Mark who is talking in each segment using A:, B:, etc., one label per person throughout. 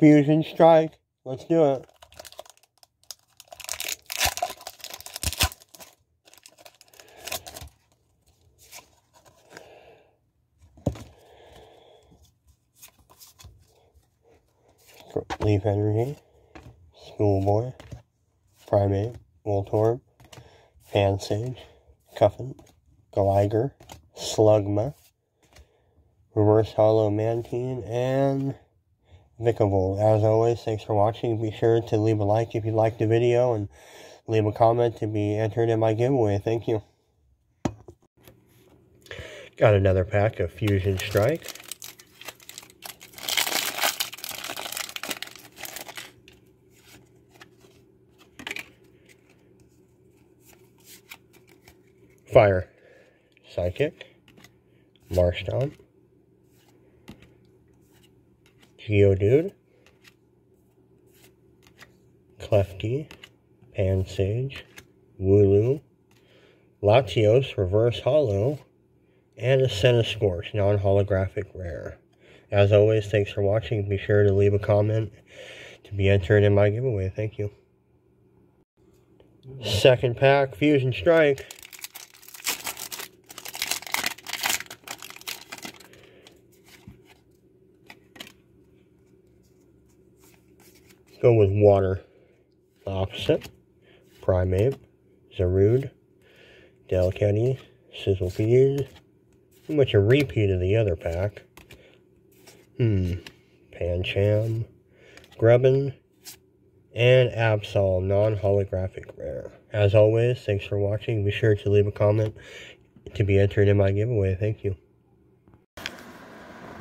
A: Fusion Strike. Let's do it. Leaf Energy, Schoolboy, Primeape, Voltorb, Pansage, Cuffin, Gligar, Slugma, Reverse Holo Mantine, and Vikavolt. As always, thanks for watching. Be sure to leave a like if you liked the video and leave a comment to be entered in my giveaway. Thank you. Got another pack of Fusion Strike. Fire. Psychic. Marshtomp. Geodude. Klefki. Pansage. Wooloo. Latios Reverse Holo. And a Centiskorch non-holographic rare. As always, thanks for watching. Be sure to leave a comment to be entered in my giveaway. Thank you. Second pack, Fusion Strike. Go with water. Opposite. Primeape. Zarude. Delcatty. Sizzlipede. Pretty much a repeat of the other pack. Hmm. Pancham. Grubbin. And Absol, non-holographic rare. As always, thanks for watching. Be sure to leave a comment to be entered in my giveaway. Thank you.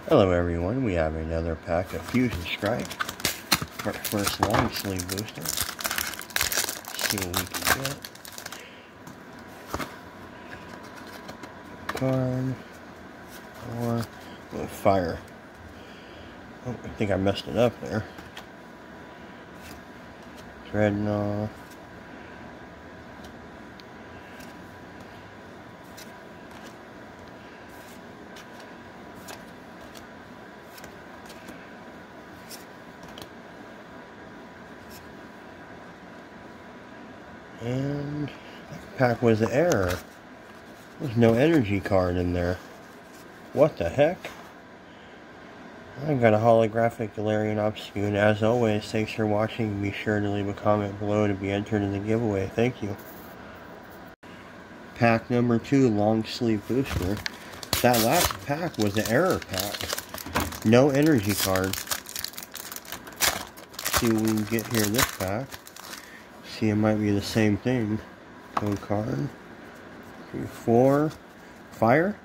A: Hello everyone, we have another pack of Fusion Strike first long sleeve booster. See what we can get. Card. Or with fire. Oh, I think I messed it up there. Dreadnought. And pack was an error. There's no energy card in there. What the heck? I got a holographic Galarian Obstagoon. As always, thanks for watching. Be sure to leave a comment below to be entered in the giveaway. Thank you. Pack number two, long sleeve booster. That last pack was an error pack. No energy card. See what we can get here in this pack see it might be the same thing. Code card. Three, four. Fire.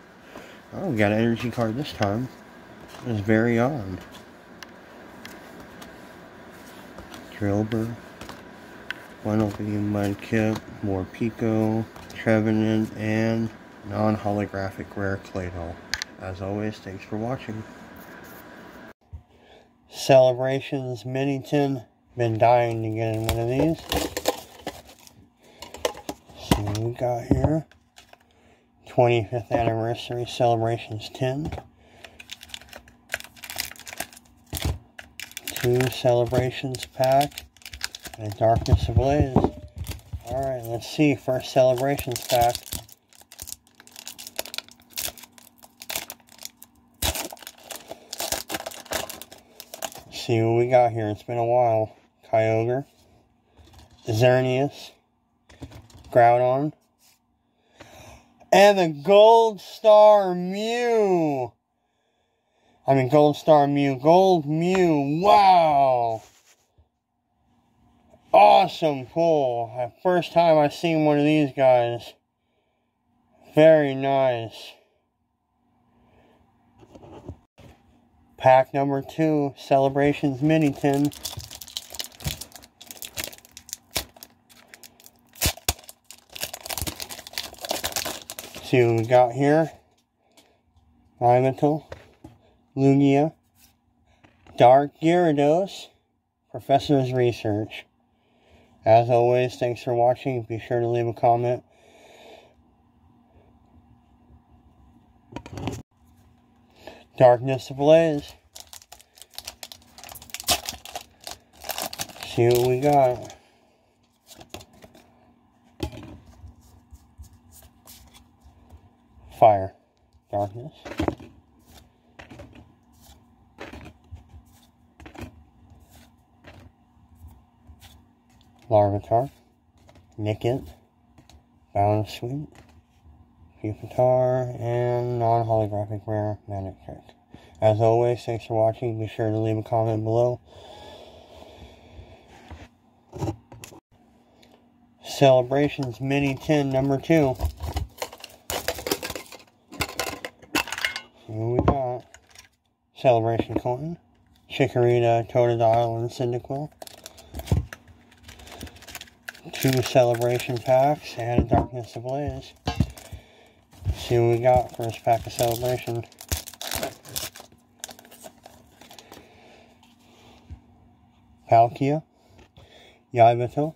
A: Oh, we got an energy card this time. It's very odd. Drillbur. Final Beam Mudkip. Pico. Trevenant. And non-holographic rare Claydol. As always, thanks for watching. Celebrations Mini Tin. Been dying to get in one of these got here. 25th anniversary celebrations 10. Two celebrations pack and Darkness Ablaze. Alright, let's see. First celebrations pack. See what we got here. It's been a while. Kyogre. Xerneas. Groudon. And the Gold Star Mew. I mean, Gold Star Mew. Gold Mew. Wow. Awesome pull. First time I've seen one of these guys. Very nice. Pack number two, Celebrations Mini Tin. See we got here. Imatal, Lugia, Dark Gyarados, Professor's Research. As always, thanks for watching. Be sure to leave a comment. Darkness Ablaze. see what we got. Fire. Mm-hmm. Darkness. Larvitar. Nickit. Bounsweet. Pupitar, and non-holographic rare Manectric. As always, thanks for watching. Be sure to leave a comment below. Celebrations Mini Tin number 2. See what we got. Celebration Coin. Chikorita, Totodile, and Cyndaquil. Two Celebration Packs and Darkness Ablaze. See what we got first pack of Celebration. Palkia. Yveltal.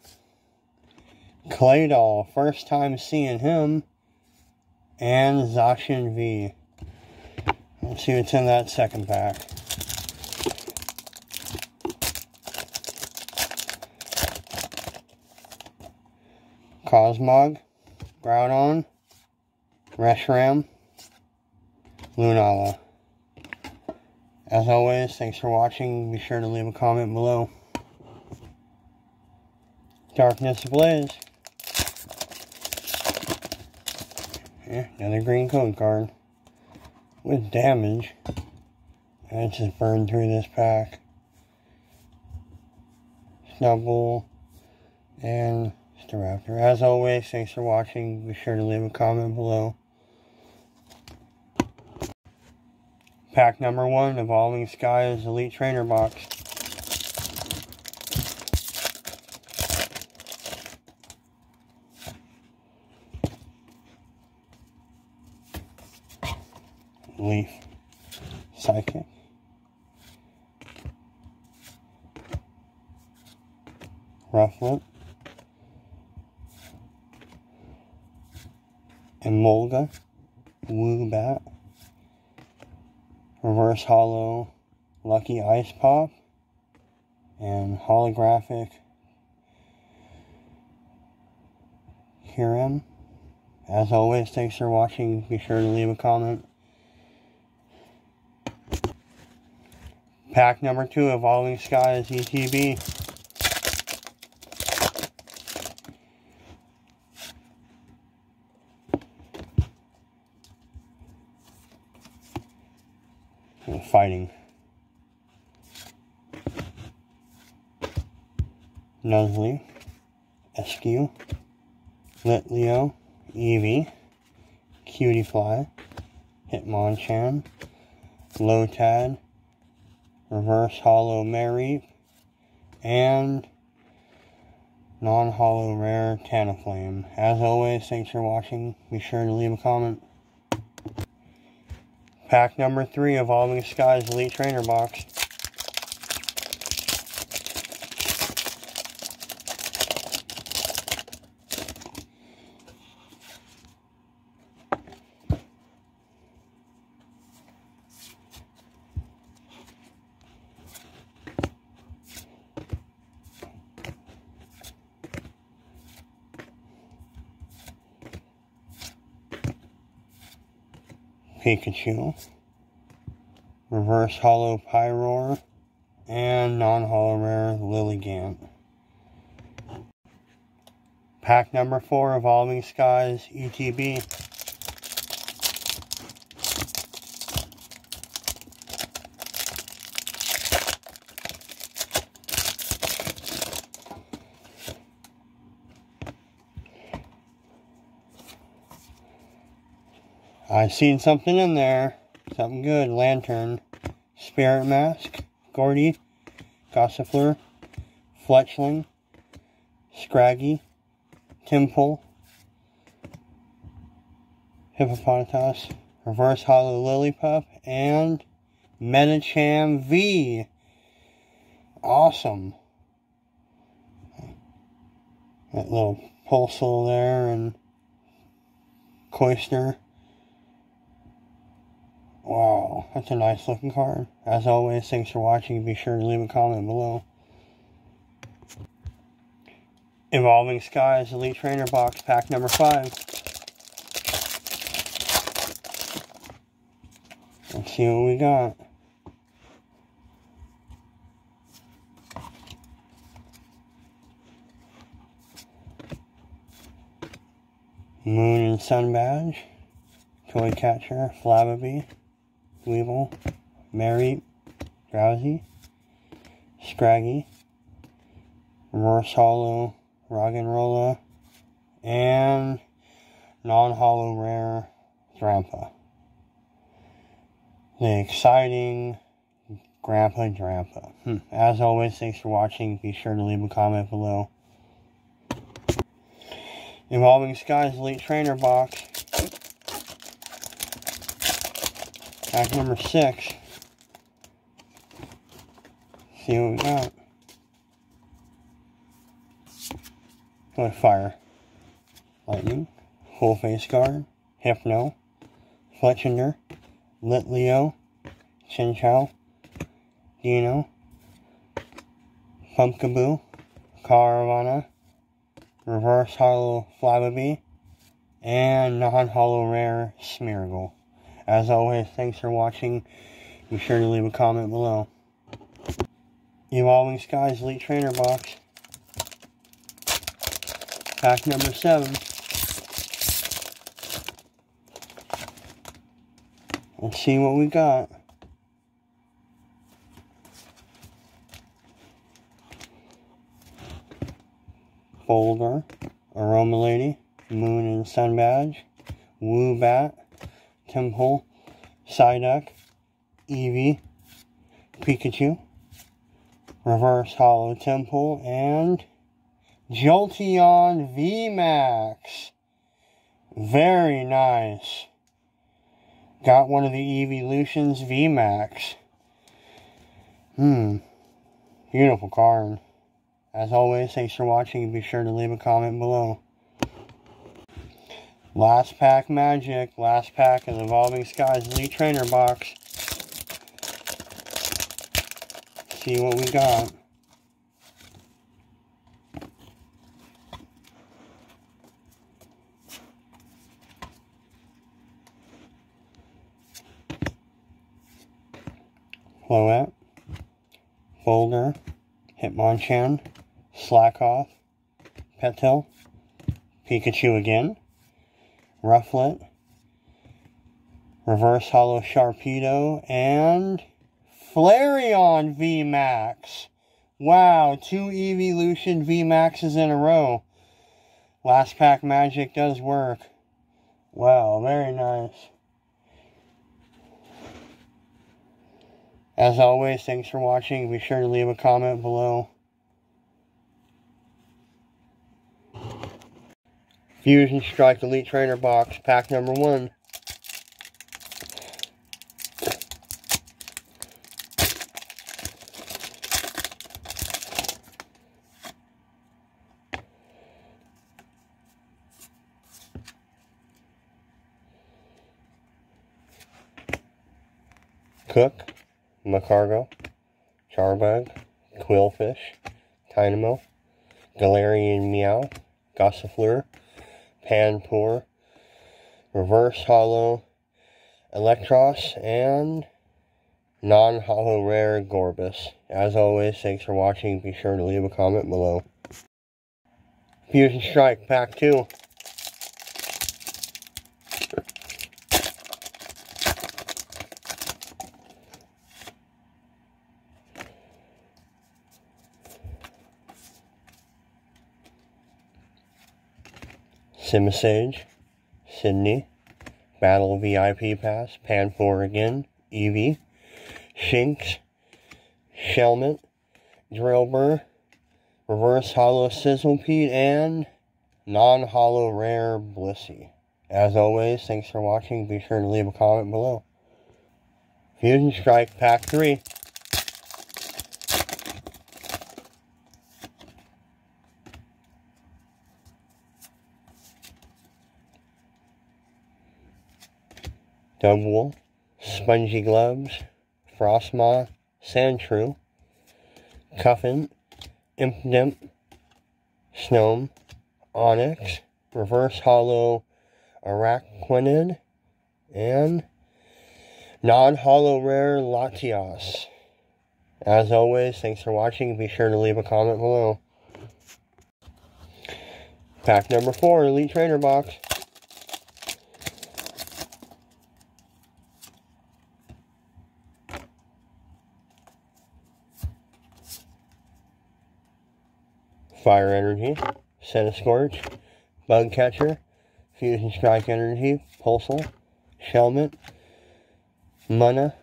A: Claydol, first time seeing him. And Zacian V. See what's in that second pack. Cosmog, Groudon, Reshiram, Lunala. As always, thanks for watching. Be sure to leave a comment below. Darkness Ablaze. Yeah, another green code card. With damage. And just burned through this pack. Snubbull. And Staraptor. As always, thanks for watching. Be sure to leave a comment below. Pack number one, Evolving Skies Elite Trainer Box. Leaf. Psychic. Rufflet. Emolga. Woobat. Reverse Holo. Lucky Ice Pop. And holographic Kyurem. As always, thanks for watching. Be sure to leave a comment. Pack number two, Evolving Skies ETB. Fighting. Nuzlocke, Eskew, Litleo, Eevee, Cutiefly, Hitmonchan, Lotad, Reverse Holo Mary, and non-holo rare Talonflame. As always, thanks for watching. Be sure to leave a comment. Pack number three, Evolving Skies Elite Trainer Box. Pikachu, Reverse Holo Pyroar, and non-holo rare Lilligant. Pack number 4, Evolving Skies ETB. I've seen something in there. Something good. Lantern. Spirit Mask. Gordie. Gossifleur. Fletchling. Scraggy. Temple. Hippopotamus. Reverse Holo Lillipup. And Medicham V. Awesome. That little Pulsel there and Cloyster. Wow, that's a nice looking card. As always, thanks for watching. Be sure to leave a comment below. Evolving Skies Elite Trainer Box, pack number five. Let's see what we got. Moon and Sun Badge, Toy Catcher, Flabébé, Weevil, Mary, Drowzee, Scraggy, Reverse Holo, Roggenrola, and Rolla, and non-holo rare Grandpa. The exciting Grandpa Drampa. Hmm. As always, thanks for watching. Be sure to leave a comment below. Evolving Skies Elite Trainer Box. Pack number six. See what we got. With fire. Lightning. Full face guard. Hypno. Fletchinder. Litleo. Chinchou. Dino. Pumpkaboo. Caravana reverse holo Flabébé, and non-holo rare Smeargle. As always, thanks for watching. Be sure to leave a comment below. Evolving Skies Elite Trainer Box. Pack number 7. Let's see what we got. Boulder, Aroma Lady, Moon and Sun Badge, Woobat, Temple, Psyduck, Eevee, Pikachu, Reverse Holo Temple, and Jolteon VMAX. Very nice. Got one of the Evolutions VMAX. Hmm. Beautiful card. As always, thanks for watching be sure to leave a comment below. Last pack magic, last pack of the Evolving Skies Elite Trainer box. See what we got. Floette, Boulder, Hitmonchan, Slakoth, Petil, Pikachu again, Rufflet, Reverse Holo Sharpedo, and Flareon VMAX. Wow, two Evolution VMAXs in a row. Last pack magic does work. Wow, very nice. As always, thanks for watching. Be sure to leave a comment below. Fusion Strike Elite Trainer Box, pack number one. Cook, Magcargo, Charjabug, Qwilfish, Tynamo, Galarian Meow, Gossifleur, Panpour, Reverse Holo, Eelektross, and non-holo rare Gorebyss. As always, thanks for watching. Be sure to leave a comment below. Fusion Strike Pack 2. Simisage, Sidney, Battle VIP Pass, Panpour again, Eevee, Shinx, Shelmet, Drillbur, Reverse Holo Sizzlipede, and non-holo rare Blissey. As always, thanks for watching. Be sure to leave a comment below. Fusion Strike Pack 3. Dubwool, Spongy Gloves, Frosmoth, Sandshrew, Cuffin, Impidimp, Snom, Onix, Reverse Holo Araquanid, and non-holo rare Latias. As always, thanks for watching. Be sure to leave a comment below. Pack number four, Elite Trainer Box. Fire Energy, set of scorch, Bug Catcher, Fusion Strike Energy, Pulsel, Shelmet, Munna,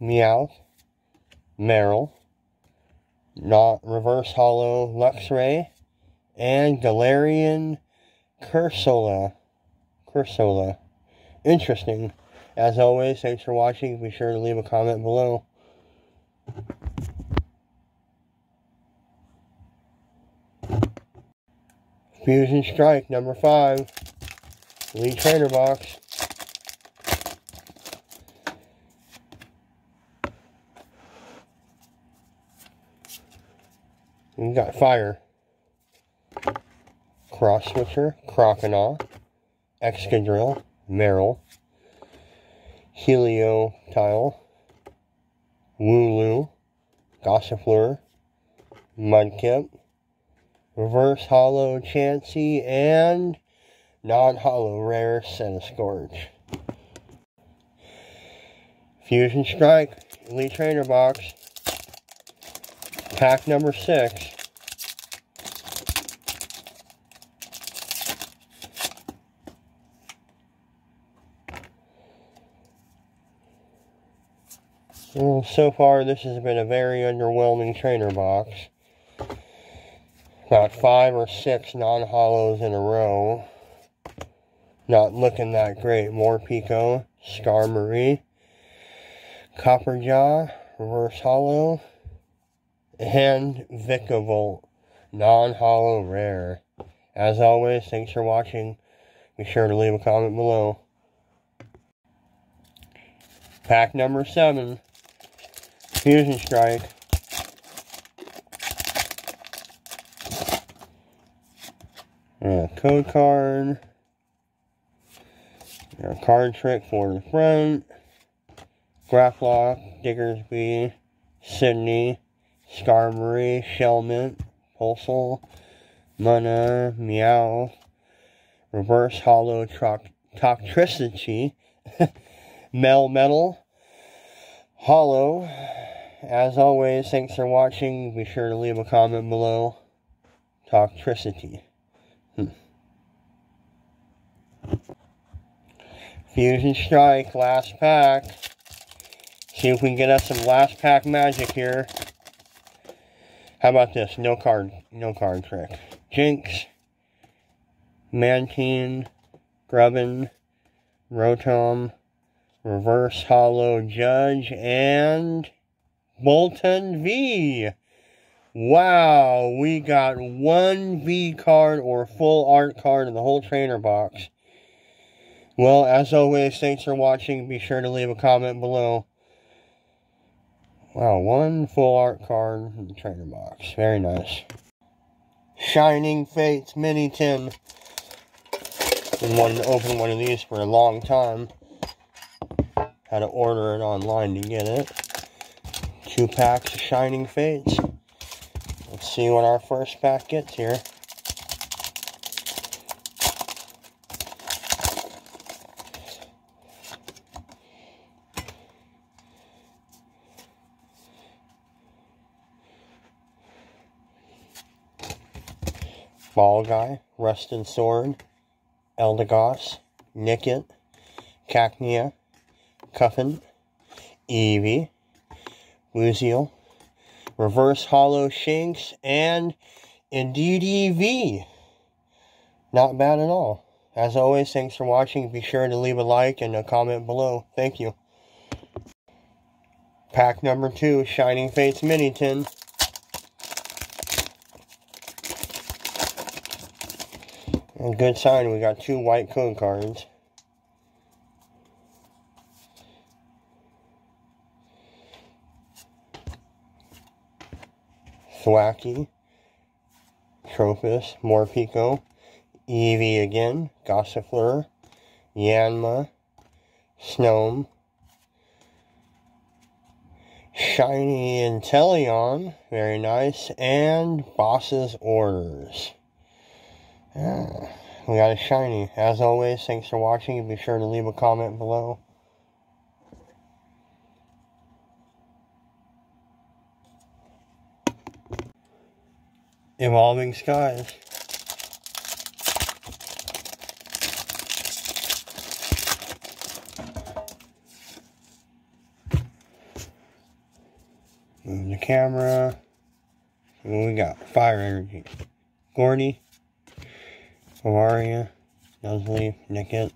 A: Meowth, Marill, not Reverse Holo Luxray, and Galarian Cursola. Cursola. Interesting. As always, thanks for watching. Be sure to leave a comment below. Fusion Strike number five. Elite Trainer Box. We got Fire. Cross Switcher, Croconaw, Excadrill, Marill, Helio Tile, Wooloo, Gossifleur, Mudkip, Reverse Holo Chansey, and non-holo rare Centiskorch. Fusion Strike, Elite Trainer Box, pack number six. Well, so far this has been a very underwhelming trainer box. About five or six non-hollows in a row. Not looking that great. Morpeko, Skarmory, Copperajah, Reverse Holo, and Vikavolt, non-holo rare. As always, thanks for watching. Be sure to leave a comment below. Pack number seven. Fusion Strike. And a code card. And a card trick for the front. Grapploct, Diggersby, Sidney, Skarmory, Shelmet, Pulsel, Munna, Meow, Reverse Holo Toxicity, Mel Metal, Holo, as always, thanks for watching. Be sure to leave a comment below. Toxtricity. Fusion Strike, last pack. See if we can get us some last pack magic here. How about this? No card, no card trick. Jynx, Mantine, Grubbin, Rotom, Reverse Holo Judge, and Boltund V. Wow, we got one V card or full art card in the whole trainer box. Well, as always, thanks for watching. Be sure to leave a comment below. Wow, one full art card in the trainer box. Very nice. Shining Fates Mini Tin. Been wanting to open one of these for a long time. Had to order it online to get it two packs of Shining Fates. Let's see what our first pack gets here. Ball Guy, Rusted Sword, Eldegoss, Nickit, Cacnea, Cuffin, Eevee, Lucio, Reverse Holo Shinx, and Indeedee V. Not bad at all. As always, thanks for watching. Be sure to leave a like and a comment below. Thank you. Pack number two, Shining Fates Mini Tin. A good sign, we got two white code cards. Thwackey, Trophus, Morpeko, Eevee again, Gossifleur, Yanma, Snom, Shiny Inteleon, very nice, and Boss's Orders. Yeah, we got a shiny. As always, thanks for watching. Be sure to leave a comment below. Evolving Skies. Move the camera. What we got? Fire energy. Gordie. Bavaria. Nuzleaf. Nickit.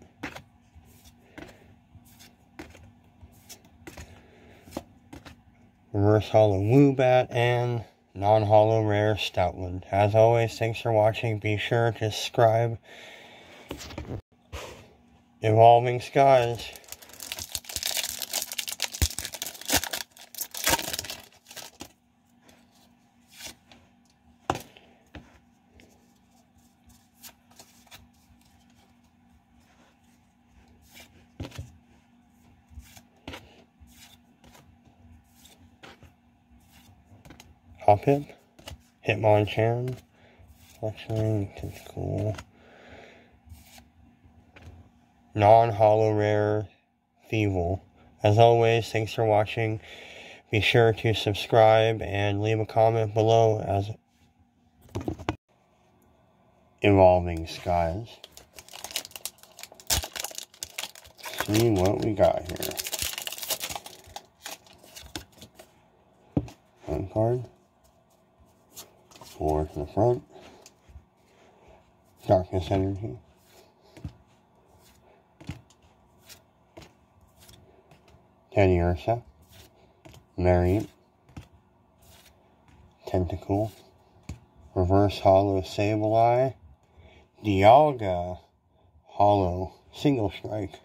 A: Reverse Holo Woobat and non-holo rare Stoutland. As always, thanks for watching. Be sure to subscribe. Evolving Skies. Hoppip, Hitmonchan, Fletchling, cool. Non-holo rare Thievul. As always, thanks for watching. Be sure to subscribe and leave a comment below as Evolving Skies. See what we got here. One card four to the front. Darkness energy. Teddiursa. Mareep. Tentacle. Reverse Holo Sableye. Dialga Holo Single Strike.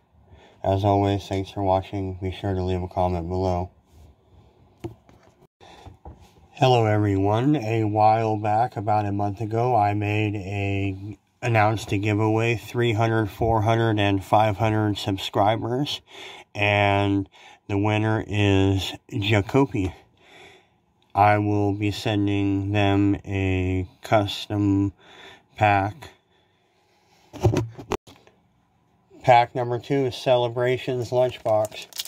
A: As always, thanks for watching. Be sure to leave a comment below. Hello everyone. A while back, about a month ago, I made a announced a giveaway 300, 400 and 500 subscribers and the winner is Jacoby. I will be sending them a custom pack. Pack number 2 is Celebrations Lunchbox.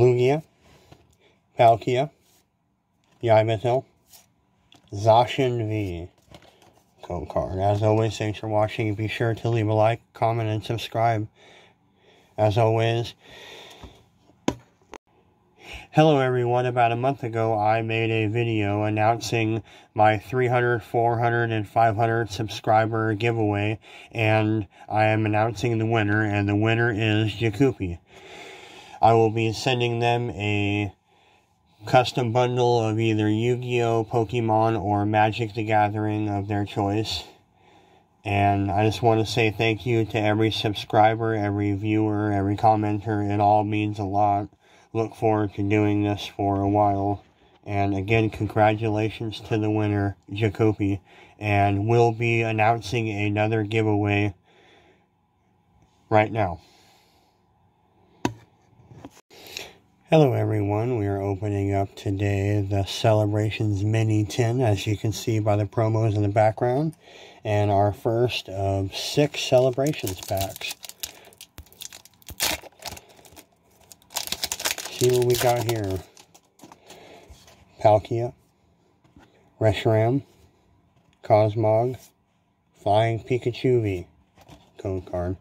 A: Lugia, Palkia, Yamato, Zacian V code card. As always, thanks for watching. Be sure to leave a like, comment, and subscribe. As always, Hello everyone, about a month ago I made a video announcing my 300, 400, and 500 subscriber giveaway and I am announcing the winner and the winner is Jacoopy. I will be sending them a custom bundle of either Yu-Gi-Oh, Pokemon, or Magic the Gathering of their choice. And I just want to say thank you to every subscriber, every viewer, every commenter. It all means a lot. Look forward to doing this for a while. And again, congratulations to the winner, Jacoby. And we'll be announcing another giveaway right now. Hello everyone, we are opening up today the Celebrations Mini Tin, as you can see by the promos in the background, and our first of six Celebrations packs. See what we got here. Palkia, Reshiram, Cosmog, Flying Pikachu V code card.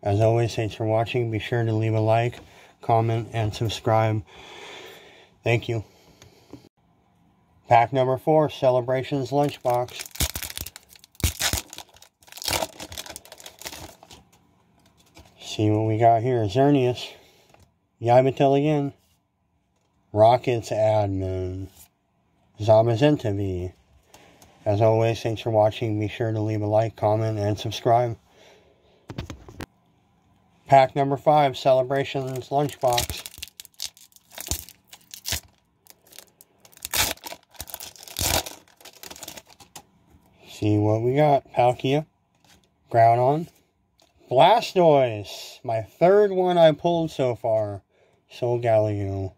A: As always, thanks for watching. Be sure to leave a like, comment, and subscribe. Thank you. Pack number four, Celebrations Lunchbox. See what we got here. Xerneas. Yamatel again. Rockets Admin. Zamazenta V. As always, thanks for watching. Be sure to leave a like, comment, and subscribe. Pack number five, Celebrations Lunchbox. See what we got. Palkia, Groudon, Blastoise, my third one I pulled so far, Solgaleo.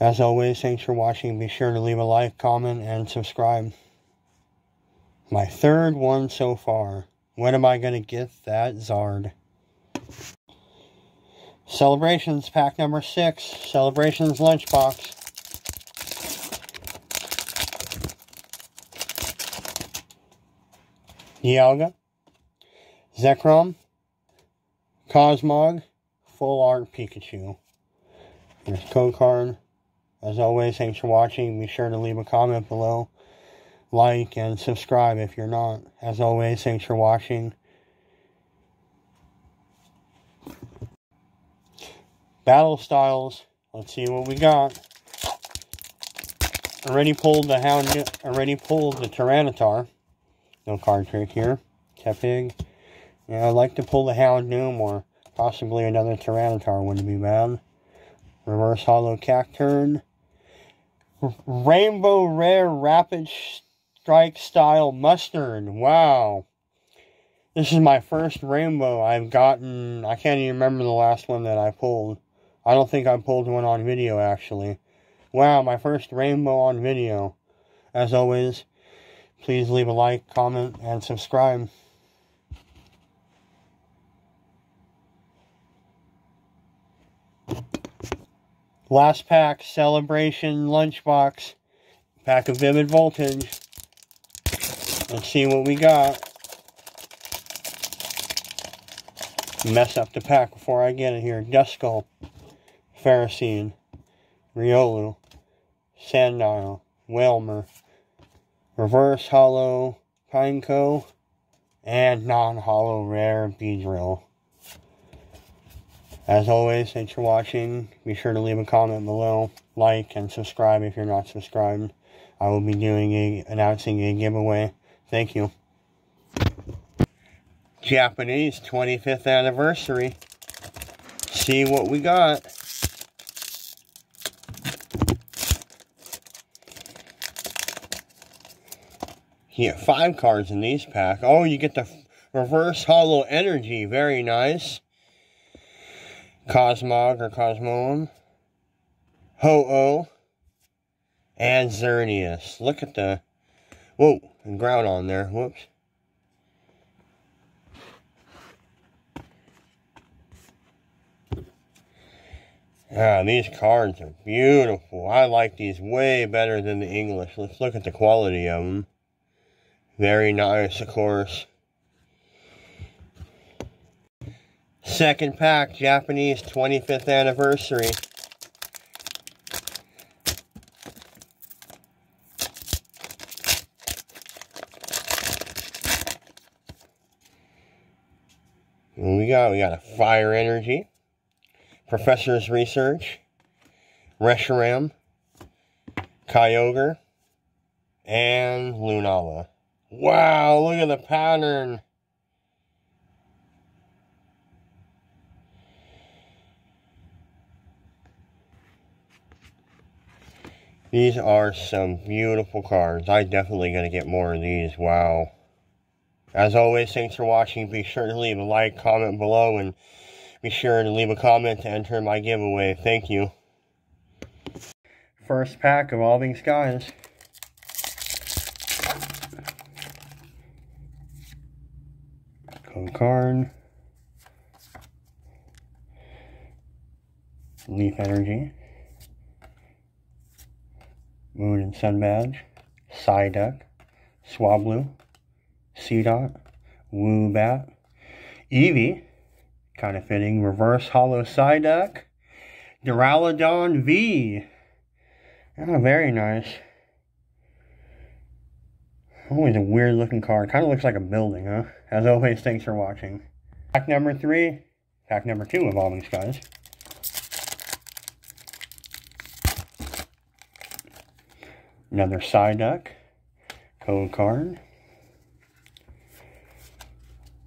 A: As always, thanks for watching. Be sure to leave a like, comment, and subscribe. My third one so far. When am I going to get that Zard? Celebrations pack number six. Celebrations lunchbox. Dialga, Zekrom, Cosmog, Full Art Pikachu. Here's code card. As always, thanks for watching. Be sure to leave a comment below, like, and subscribe if you're not. As always, thanks for watching. Battle Styles. Let's see what we got. Already pulled the Hound. Already pulled the Tyranitar. No card trick here. Tepig. Yeah, I'd like to pull the Houndoom or possibly another Tyranitar wouldn't be bad. Reverse Holo Cacturne. Rainbow Rare Rapid Strike Style Mustard. Wow. This is my first rainbow I've gotten. I can't even remember the last one that I pulled. I don't think I pulled one on video, actually. Wow, my first rainbow on video. As always, please leave a like, comment, and subscribe. Last pack, Celebration Lunchbox. Pack of Vivid Voltage. Let's see what we got. Mess up the pack before I get it here. Duskull, Ferroseed, Riolu, Sandile, Wailmer, Reverse Holo, Pineco, and non-holo rare Beedrill. As always, thanks for watching. Be sure to leave a comment below, like, and subscribe if you're not subscribed. I will be doing a announcing a giveaway. Thank you. Japanese 25th anniversary. See what we got. Get five cards in these pack. Oh, you get the reverse holo energy. Very nice. Cosmog or Cosmoem, Ho-Oh, and Xerneas. Look at the, whoa, and Groudon there, whoops. Ah, these cards are beautiful. I like these way better than the English. Let's look at the quality of them. Very nice, of course. Second pack, Japanese 25th anniversary. We got a Fire Energy, Professor's Research, Reshiram, Kyogre, and Lunala. Wow, look at the pattern. These are some beautiful cards. I definitely going to get more of these. Wow. As always, thanks for watching. Be sure to leave a like, comment below, and be sure to leave a comment to enter my giveaway. Thank you. First pack, of Evolving Skies. Code card. Leaf Energy. Moon and Sun Badge, Psyduck, Swablu, Seedot, Woobat, Eevee, kind of fitting, Reverse Holo Psyduck, Duraludon V. Oh, very nice. Always a weird looking card. Kind of looks like a building, huh? As always, thanks for watching. Pack number three. Pack number two, Evolving Skies. Another Psyduck, code card,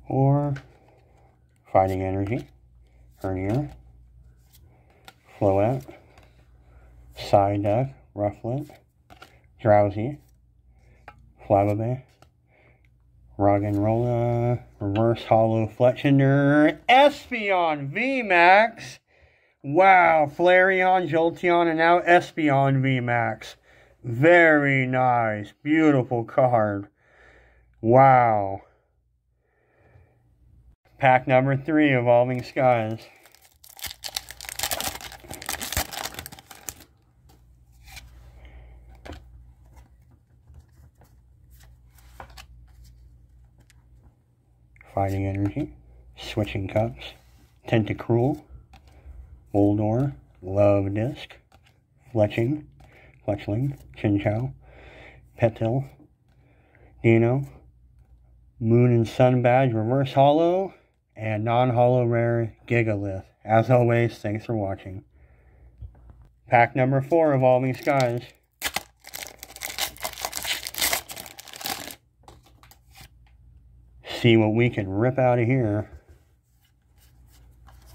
A: or Fighting Energy, hernia, Hernier, Floette, Psyduck, Rufflet, Drowzee, Flabébé, Rock and Rolla, uh, Reverse Holo Fletchinder, Espeon VMAX. Wow, Flareon, Jolteon, and now Espeon VMAX. Very nice. Beautiful card. Wow. Pack number three, Evolving Skies. Fighting Energy, Switching Cups, Tentacruel, Boldore, Love Disc, Fletching, Fletchling, Chinchou, Petil, Deino, Moon and Sun Badge Reverse Holo, and non-holo rare Gigalith. As always, thanks for watching. Pack number four, Evolving Skies. See what we can rip out of here.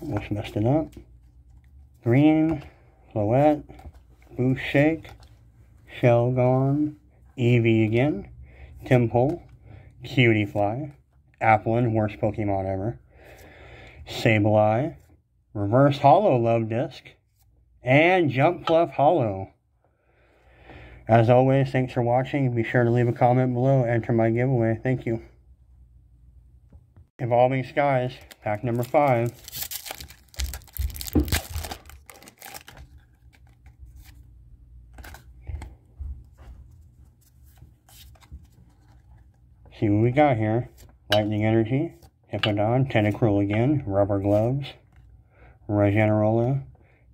A: Almost messed it up. Green, Floette, Boost Shake, Shelgon, Eevee again, Tympole, Cutiefly, Applin, worst Pokemon ever, Sableye, Reverse Holo Love Disc, and Jumpluff Holo. As always, thanks for watching. Be sure to leave a comment below. Enter my giveaway. Thank you. Evolving Skies, pack number five. See what we got here. Lightning Energy, Hippowdon, Tentacruel again, Rubber Gloves, Regenerola,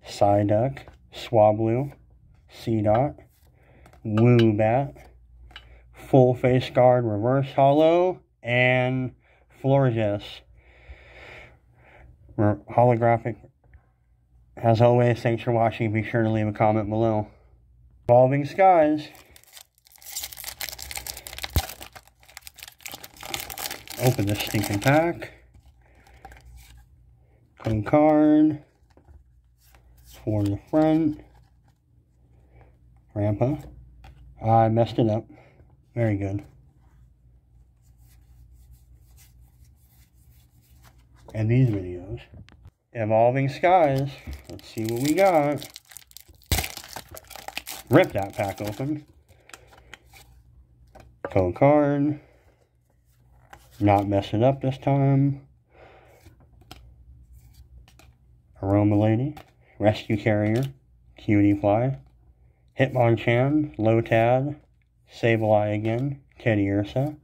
A: Psyduck, Swablu, Seedot, Woobat, Full Face Guard, Reverse Holo, and Florges. Holographic. As always, thanks for watching. Be sure to leave a comment below. Evolving Skies. Open this stinking pack. Code card. For the front. Grandpa. I messed it up. Very good. And these videos. Evolving Skies. Let's see what we got. Rip that pack open. Code card. Not messing up this time. Aroma Lady, Rescue Carrier, Cutiefly, Hitmonchan, Lotad, Sableye again, Teddiursa,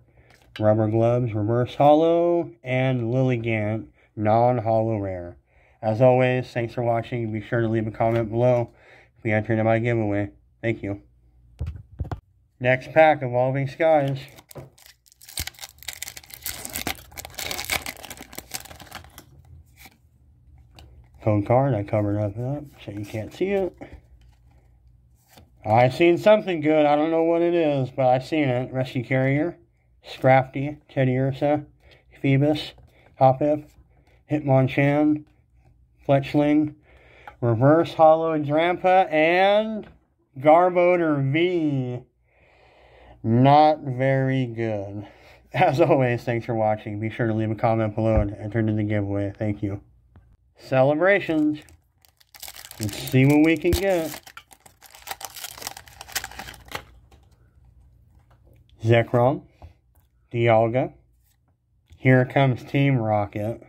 A: Rubber Gloves, Reverse Holo, and Lilligant, non-holo rare. As always, thanks for watching. Be sure to leave a comment below if you enter into my giveaway. Thank you. Next pack, Evolving Skies. Code card, I covered up up so you can't see it. I seen something good. I don't know what it is, but I seen it. Rescue Carrier, Scrafty, Teddiursa, Feebas, Hoppip, Hitmonchan, Fletchling, Reverse Holo Drampa, and Garbodor V. Not very good. As always, thanks for watching. Be sure to leave a comment below and enter into the giveaway. Thank you celebrations. Let's see what we can get. Zekrom, Dialga, Here Comes Team Rocket,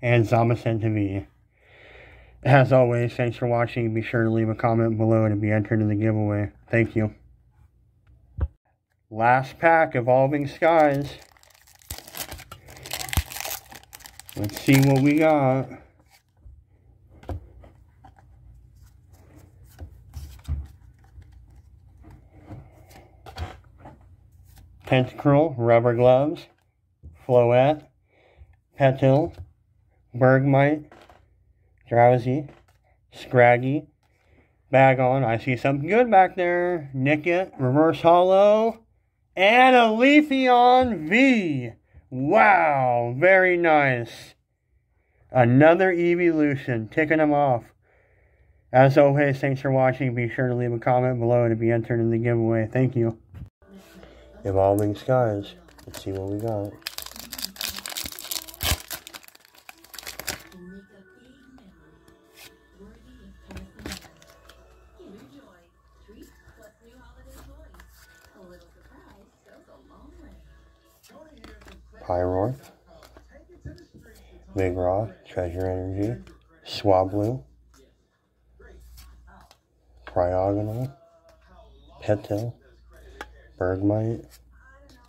A: and Zamazenta V. As always, thanks for watching. Be sure to leave a comment below to be entered in the giveaway. Thank you. Last pack, Evolving Skies. Let's see what we got. Tentacruel, Rubber Gloves, Floette, Petil, Bergmite, Drowzee, Scraggy, Bagon. I see something good back there. Nickit, Reverse Holo, and a Leafeon V. Wow, very nice. Another evolution, ticking them off. As always, thanks for watching. Be sure to leave a comment below to be entered in the giveaway. Thank you. Evolving Skies. Let's see what we got. Pyroar, Vigoroth, Treasure Energy, Swablu, Cryogonal, Petal, Bergmite,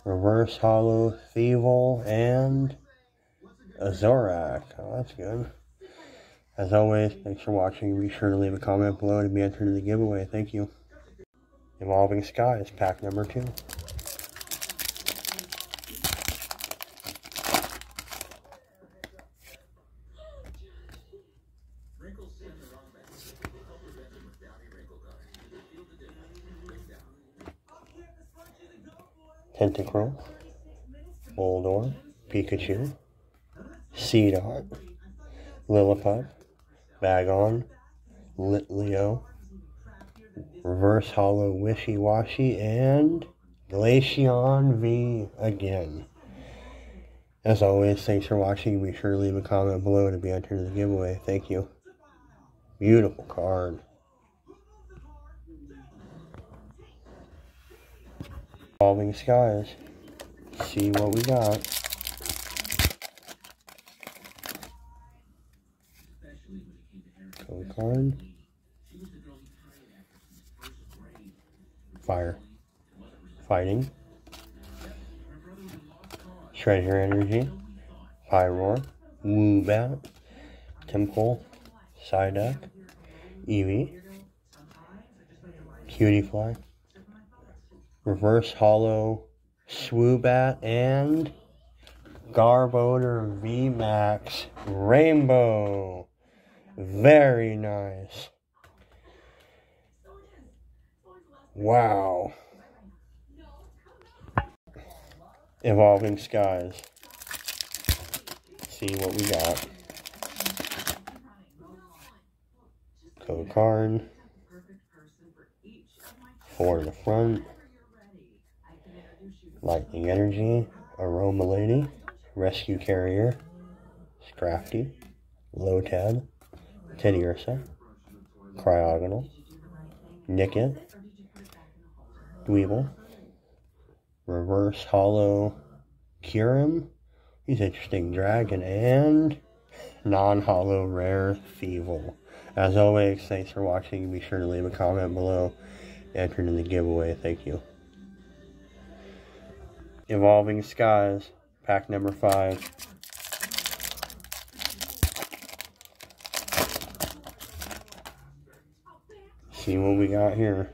A: Reverse Holo, Thievul, and Azorak. Oh, that's good. As always, thanks for watching. Be sure to leave a comment below to be entered in the giveaway. Thank you. Evolving Skies, pack number two. Tentacruel, Boldore, Pikachu, Seedot, Lillipup, Bagon, Litleo, Reverse Holo Wishy Washy, and Glaceon V again. As always, thanks for watching. Be sure to leave a comment below to be entered in the giveaway. Thank you. Beautiful card. Evolving Skies. See what we got. Code card. Fire. Fighting. Treasure Energy. Pyroar. Woobat. Tympole. Psyduck. Eevee. Cutiefly. Reverse Holo, Swoobat, and Garbodor VMAX Rainbow. Very nice. Wow. Evolving Skies. See what we got. Code card. Four in the front. Lightning Energy, Aroma Lady, Rescue Carrier, Scrafty, Lotad, Teddiursa, Cryogonal, Nickit, Dwebble, Reverse Holo Kyurem, he's interesting, Dragon, and non-holo rare Thievul. As always, thanks for watching. Be sure to leave a comment below. Entered in the giveaway. Thank you. Evolving Skies, pack number five. See what we got here.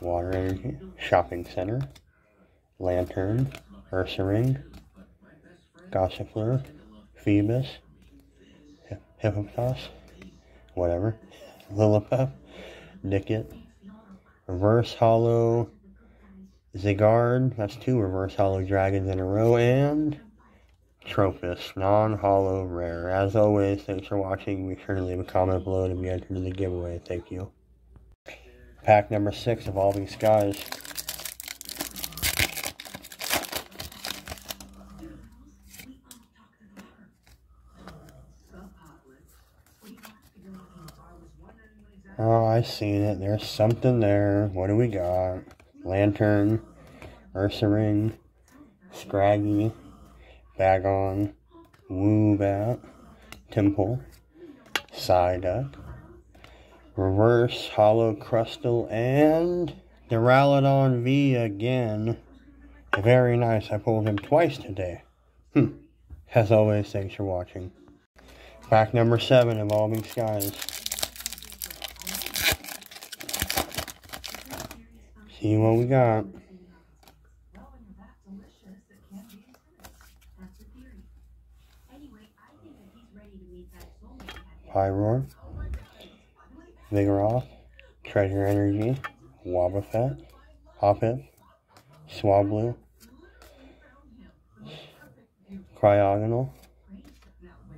A: Water Shopping Center, Lanturn, Ursaring, Gossifleur, Feebas, Hippopotas, whatever. Lillipup, Nickit, Reverse Holo, Zygarde, that's two Reverse Holo Dragons in a row, and Tropius, non-holo rare. As always, thanks for watching. Be sure to leave a comment below to be entered in the giveaway. Thank you. Pack number six, Evolving Skies. Oh, I seen it. There's something there. What do we got? Lanturn, Ursaring, Scraggy, Bagon, Woobat, Tympole, Psyduck, Reverse Holo Crustle, and Duraludon V again. Very nice. I pulled him twice today. Hmm. As always, thanks for watching. Pack number seven, Evolving Skies. See what we got. Pyroar, Vigoroth, Treasure Energy, Wobbuffet, Hoppip, Swablu, Cryogonal,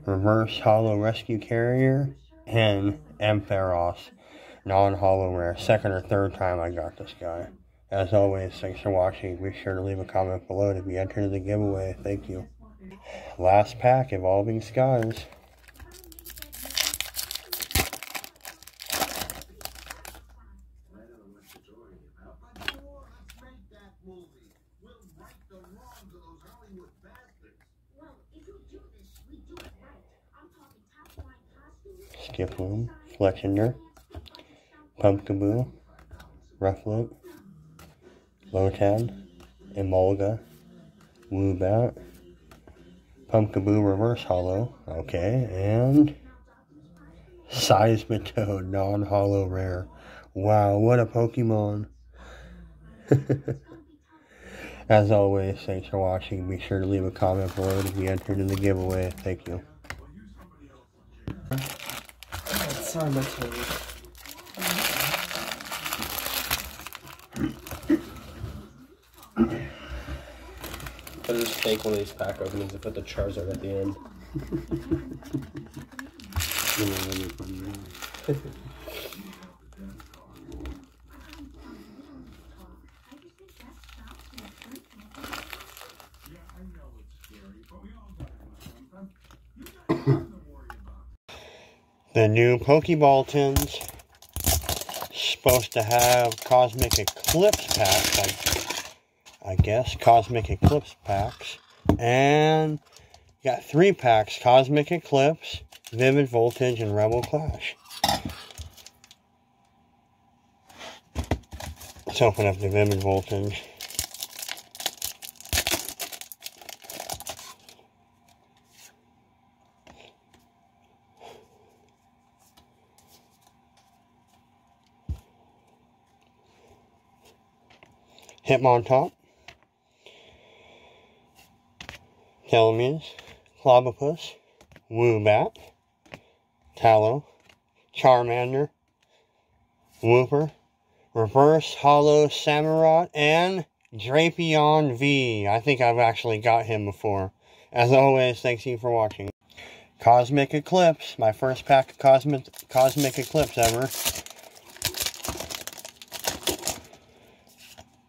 A: Reverse Holo Rescue Carrier, and Ampharos, non-holo rare. Second or third time I got this guy. As always, thanks for watching. Be sure to leave a comment below to be entered in the giveaway. Thank you. Last pack, Evolving Skies. Skiploom, Fletchinder, Pumpkaboo, Rufflet, Lotad, Emolga, Woobat, Pumpkaboo Reverse Holo, okay, and Seismitoad non-holo rare. Wow, what a Pokemon. As always, thanks for watching. Be sure to leave a comment below to be entered in the giveaway. Thank you.
B: My toes. Fake one of these pack openings and put the Charizard at the end.
A: The new Pokeball tins supposed to have Cosmic Eclipse packs, I, I guess. Cosmic Eclipse packs. And got three packs, Cosmic Eclipse, Vivid Voltage, and Rebel Clash. Let's open up the Vivid Voltage. Hitmontop, Telemuse, Clobbopus, Woobat, Tallow, Charmander, Wooper, Reverse Holo Samurott, and Drapion V. I think I've actually got him before. As always, thanks you for watching. Cosmic Eclipse, my first pack of Cosmic, Cosmic Eclipse ever.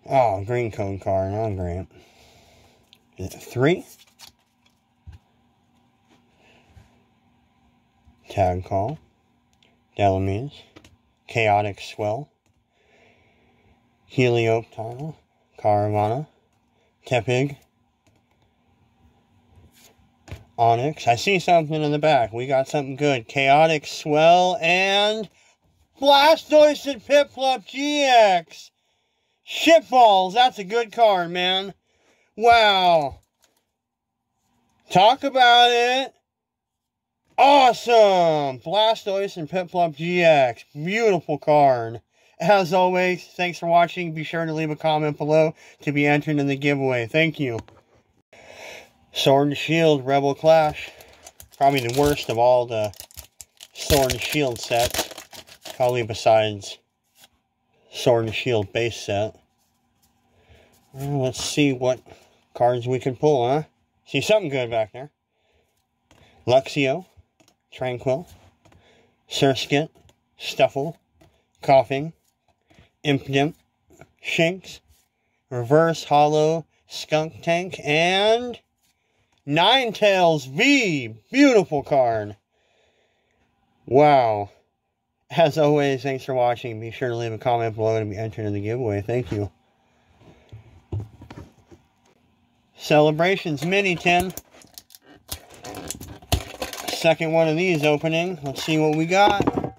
A: Oh, green code card, on Grant. Is it three? Tag call. Delamese. Chaotic Swell. Helioptile. Caravana. Tepig. Onix. I see something in the back. We got something good. Chaotic Swell and Blastoise and Piplup GX. Shitballs, that's a good card, man. Wow. Talk about it. Awesome. Blastoise and Piplup GX. Beautiful card. As always, thanks for watching. Be sure to leave a comment below to be entered in the giveaway. Thank you. Sword and Shield Rebel Clash. Probably the worst of all the Sword and Shield sets. Probably besides Sword and Shield base set. Well, let's see what cards we can pull, huh? See something good back there. Luxio, Tranquill, Surskit, Stufful, Koffing, Impidimp, Shinx, Reverse Holo, Skunk Tank, and Ninetales V. Beautiful card. Wow. As always, thanks for watching. Be sure to leave a comment below to be entered in the giveaway. Thank you. Celebrations Mini Tin. Second one of these opening. Let's see what we got.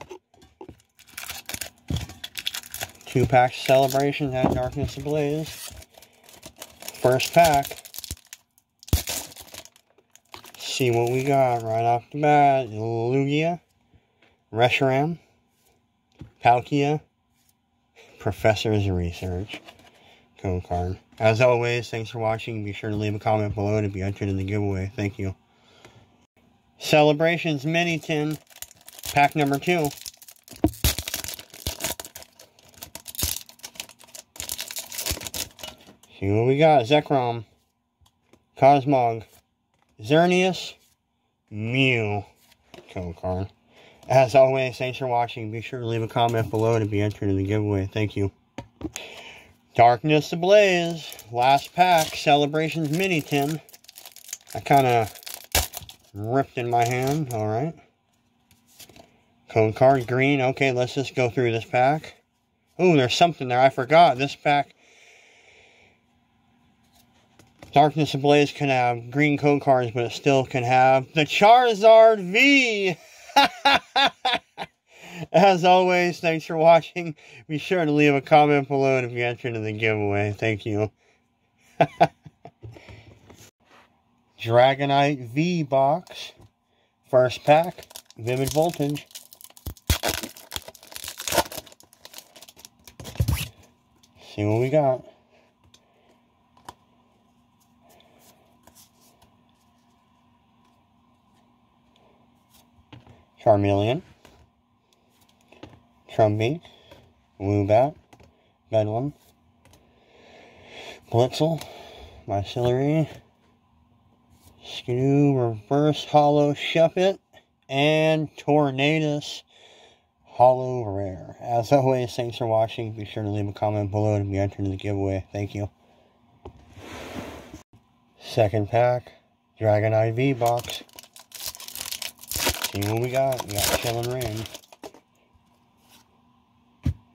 A: Two packs celebration at Darkness Ablaze. First pack. See what we got right off the bat. Lugia. Reshiram. Palkia. Professor's Research. Code card. As always, thanks for watching. Be sure to leave a comment below to be entered in the giveaway. Thank you. Celebrations Mini Tin. Pack number two. See what we got. Zekrom. Cosmog. Xerneas. Mew. Card. As always, thanks for watching. Be sure to leave a comment below to be entered in the giveaway. Thank you. Darkness Ablaze. Last pack. Celebrations Mini Tin. I kind of ripped in my hand. Alright. Code card green. Okay, let's just go through this pack. Oh, there's something there. I forgot. This pack. Darkness Ablaze can have green code cards, but it still can have the Charizard V. As always, thanks for watching. Be sure to leave a comment below if you enter into the giveaway. Thank you. Dragonite V box. First pack. Vivid Voltage. See what we got. Charmeleon. Trumbeak. Woobat. Bedlam. Blitzle. Mycelery. Skiddo Reverse Holo Shuppet. And Tornadus Holo Rare. As always, thanks for watching. Be sure to leave a comment below to be entered in the giveaway. Thank you. Second pack, Dragonite V box. See what we got. We got Chilling Reign.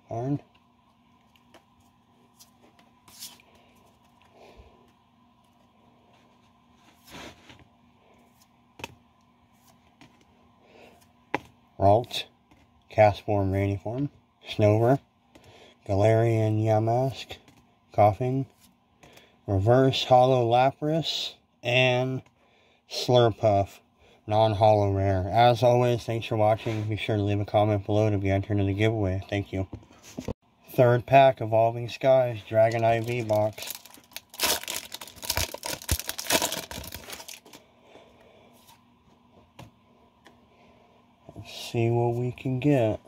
A: Iron. Ralt. Castform Rainiform, Snover, Galarian Yamask, Koffing, Reverse Holo Lapras, and Slurpuff, non-holo rare. As always, thanks for watching. Be sure to leave a comment below to be entered in the giveaway. Thank you. Third pack, Evolving Skies, Dragonite V box. See what we can get.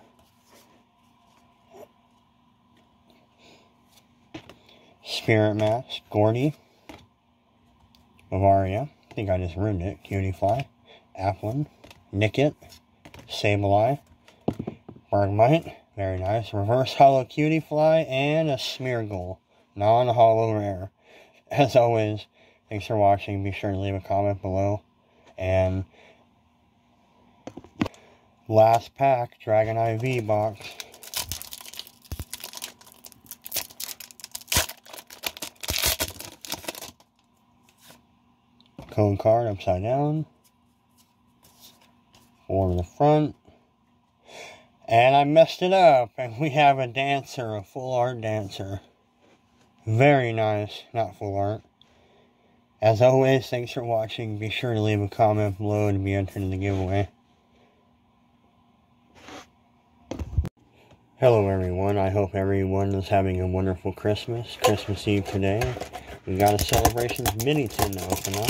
A: Spirit Mask, Gordie, Bavaria, I think I just ruined it, Cutiefly, Applin, Nickit, Sableye, Bergmite, very nice, Reverse Holo Cutiefly, and a Smeargle, non-holo rare. As always, thanks for watching, be sure to leave a comment below, and Last pack, Dragonite V box. Cone card upside down. Four in the front. And I messed it up. And we have a dancer, a full art dancer. Very nice. Not full art. As always, thanks for watching. Be sure to leave a comment below to be entered in the giveaway. Hello everyone, I hope everyone is having a wonderful Christmas, Christmas Eve today. We got a Celebrations mini tin to open up.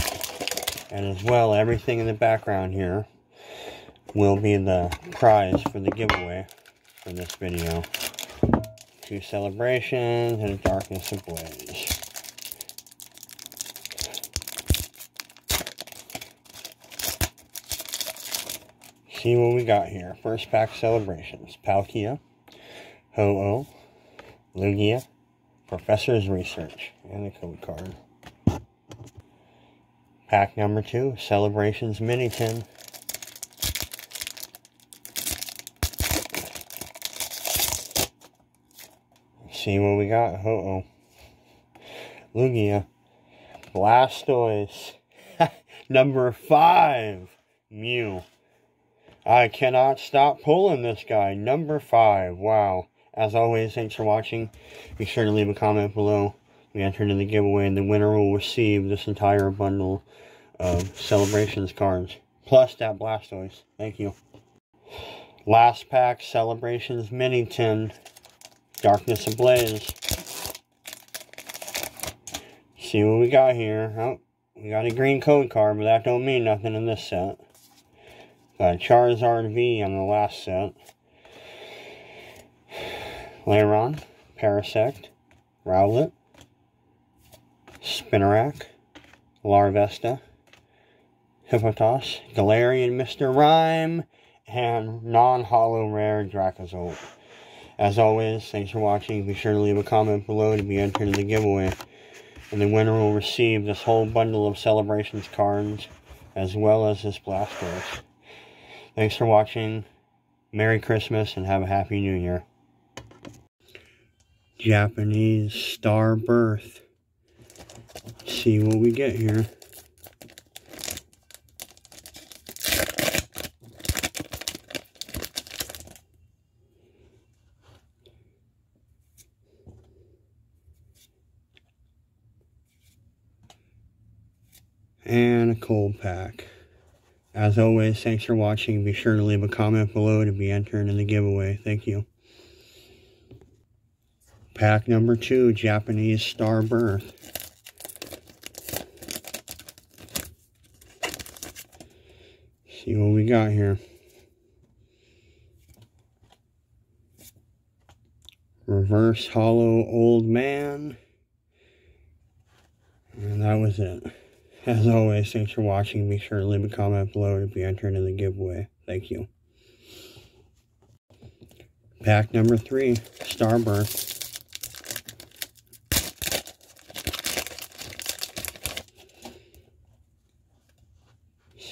A: And as well, everything in the background here will be the prize for the giveaway for this video. Two Celebrations and Darkness Ablaze. See what we got here. First pack Celebrations. Palkia. Ho-Oh, Lugia, Professor's Research, and a code card. Pack number two, Celebrations Mini Tin. See what we got. Ho-Oh. Lugia. Blastoise. number five. Mew. I cannot stop pulling this guy. Number five. Wow. As always, thanks for watching. Be sure to leave a comment below. We entered in the giveaway, and the winner will receive this entire bundle of Celebrations cards. Plus that Blastoise. Thank you. Last pack, Celebrations Mini Tin. Darkness Ablaze. See what we got here. Oh, we got a green code card, but that don't mean nothing in this set. Got a Charizard V on the last set. Lairon, Parasect, Rowlet, Spinarak, Larvesta, Hippopotas, Galarian Mr. Rime, and non-holo rare Dracozolt. As always, thanks for watching. Be sure to leave a comment below to be entered in the giveaway. And the winner will receive this whole bundle of Celebrations cards, as well as this Blastoise. Thanks for watching. Merry Christmas and have a Happy New Year. Japanese Star Birth. Let's see what we get here. and a cold pack. As always, thanks for watching. Be sure to leave a comment below to be entered in the giveaway. Thank you. Pack number two, Japanese Star Birth. See what we got here. Reverse Holo Old Man. And that was it. As always, thanks for watching. Be sure to leave a comment below to be entered in the giveaway. Thank you. Pack number three, Starbirth.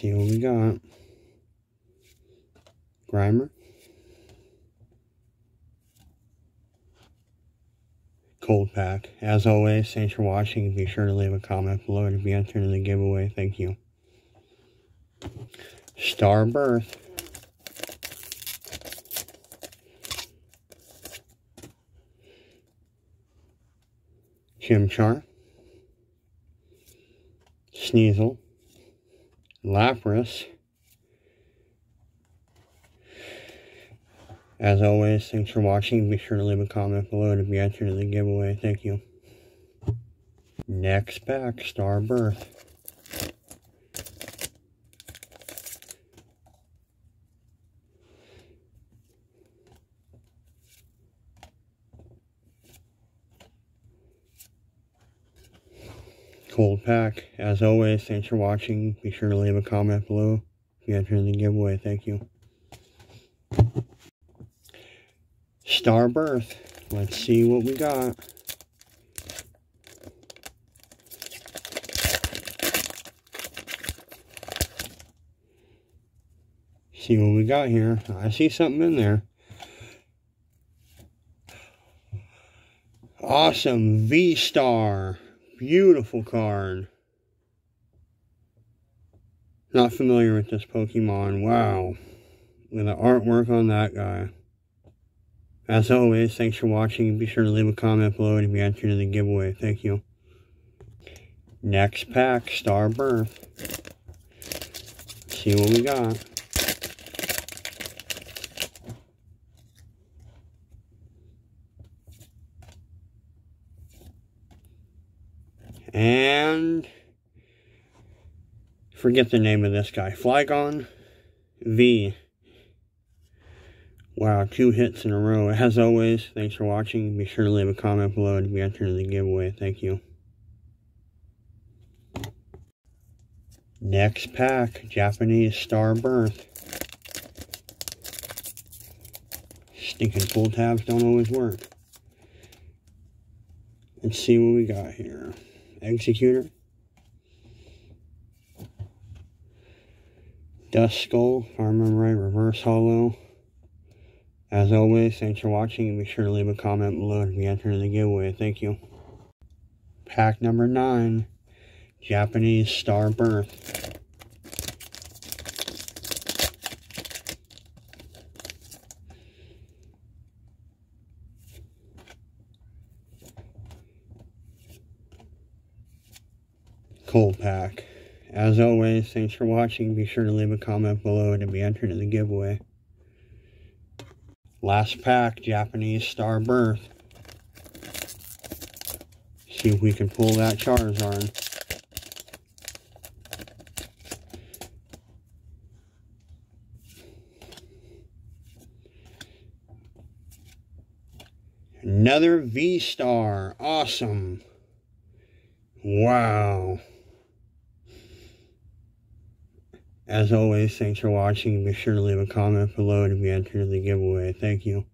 A: See what we got. Grimer. cold pack. As always, thanks for watching. Be sure to leave a comment below to be entered in the giveaway. Thank you. Star Birth. Chimchar. Sneasel. Lapras. As always, thanks for watching. Be sure to leave a comment below to be entered in the giveaway. Thank you. Next pack, Star Birth. Cold pack. As always, thanks for watching. Be sure to leave a comment below if you entered in the giveaway. Thank you. Star Birth. Let's see what we got. See what we got here. I see something in there. Awesome V-Star. Beautiful card. Not familiar with this Pokemon. Wow. With the artwork on that guy. As always, thanks for watching. Be sure to leave a comment below to be entered in the giveaway. Thank you. Next pack, Star Birth. See what we got. And forget the name of this guy. Flygon V. Wow, two hits in a row. As always, thanks for watching. Be sure to leave a comment below to be entered in the giveaway. Thank you. Next pack, Japanese Star Birth. Stinking pull tabs don't always work. Let's see what we got here. Exeggutor. Duskull, if I remember right, reverse holo. As always, thanks for watching and be sure to leave a comment below to be entered in the giveaway. Thank you. Pack number 9, Japanese Star Birth. Cold pack. As always, thanks for watching. Be sure to leave a comment below to be entered in the giveaway. Last pack, Japanese Star Birth. See if we can pull that Charizard. Another V-Star. Awesome. Wow. As always, thanks for watching. Be sure to leave a comment below to be entered in the giveaway. Thank you.